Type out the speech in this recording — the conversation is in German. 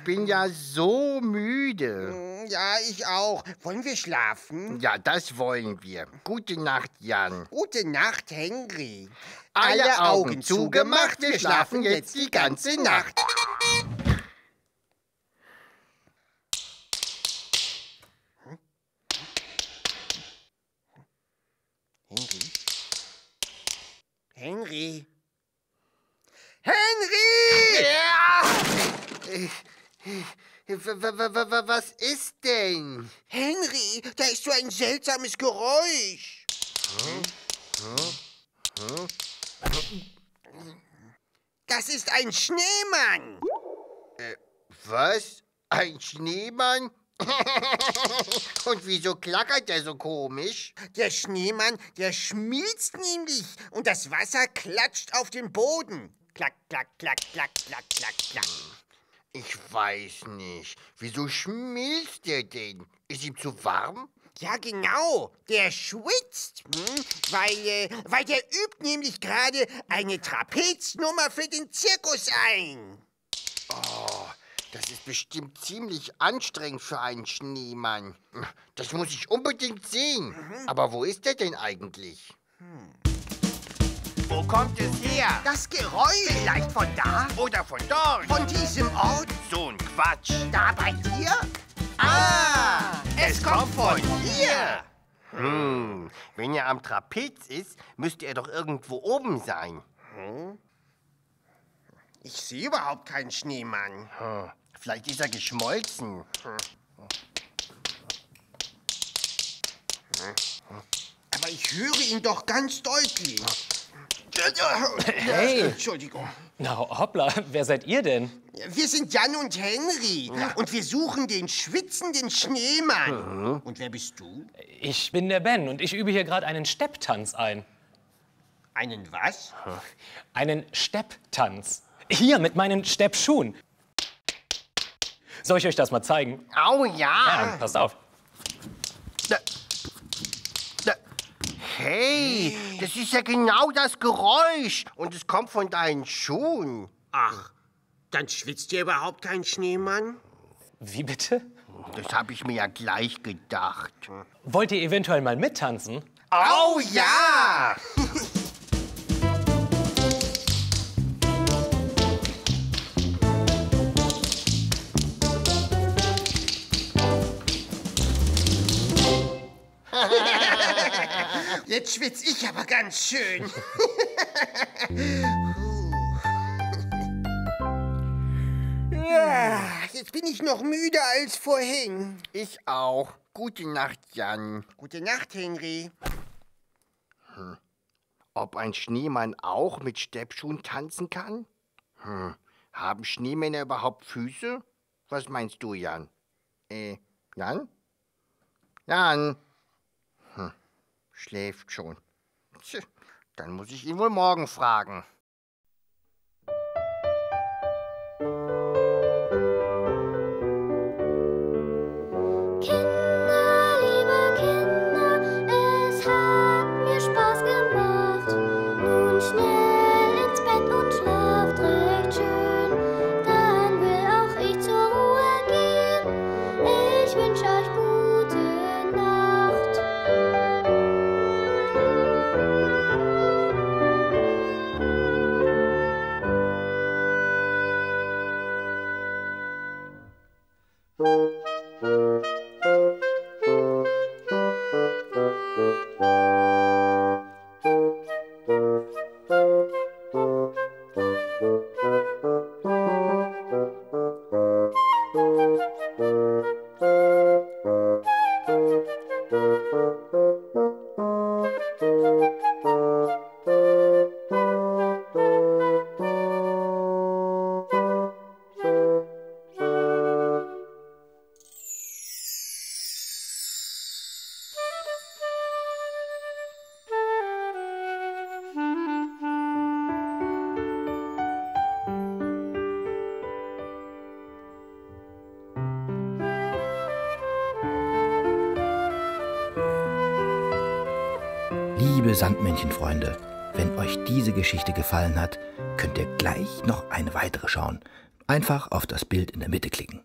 Ich bin ja so müde. Ja, ich auch. Wollen wir schlafen? Ja, das wollen wir. Gute Nacht, Jan. Gute Nacht, Henry. Alle Augen zugemacht, wir schlafen jetzt die ganze Nacht. Henry? Henry? Henry! W- w- Was ist denn? Henry, da ist so ein seltsames Geräusch. Das ist ein Schneemann. Was? Ein Schneemann? Und wieso klackert der so komisch? Der Schneemann, der schmilzt nämlich und das Wasser klatscht auf den Boden. Klack, klack, klack, klack, klack, klack, klack. Ich weiß nicht. Wieso schmilzt der denn? Ist ihm zu warm? Ja, genau. Der schwitzt, hm? weil, äh, weil der übt nämlich gerade eine Trapeznummer für den Zirkus ein. Das ist bestimmt ziemlich anstrengend für einen Schneemann. Das muss ich unbedingt sehen. Aber wo ist der denn eigentlich? Wo kommt es her? Das Geräusch vielleicht von da, Oder von dort? von diesem Ort, So ein Quatsch. da bei dir. Ah, es kommt von hier. Hm, wenn er am Trapez ist, müsste er doch irgendwo oben sein. Ich sehe überhaupt keinen Schneemann. Hm, Vielleicht ist er geschmolzen. Aber ich höre ihn doch ganz deutlich. Hey. Entschuldigung. Na, hoppla, wer seid ihr denn? Wir sind Jan und Henry und wir suchen den schwitzenden Schneemann. Und wer bist du? Ich bin der Ben und ich übe hier gerade einen Stepptanz ein. Einen was? Einen Stepptanz. Hier mit meinen Steppschuhen. Soll ich euch das mal zeigen? Au ja! Ja, passt auf. Da. Hey, das ist ja genau das Geräusch. Und es kommt von deinen Schuhen. Ach, dann schwitzt dir überhaupt kein Schneemann? Wie bitte? Das habe ich mir ja gleich gedacht. Wollt ihr eventuell mal mittanzen? Au ja! Jetzt schwitz ich aber ganz schön. ja, jetzt bin ich noch müder als vorhin. Ich auch. Gute Nacht, Jan. Gute Nacht, Henry. Ob ein Schneemann auch mit Steppschuhen tanzen kann? Hm. Haben Schneemänner überhaupt Füße? Was meinst du, Jan? Äh, Jan? Jan? Schläft schon. Tch, dann muss ich ihn wohl morgen fragen. Liebe Sandmännchenfreunde, wenn euch diese Geschichte gefallen hat, könnt ihr gleich noch eine weitere schauen. Einfach auf das Bild in der Mitte klicken.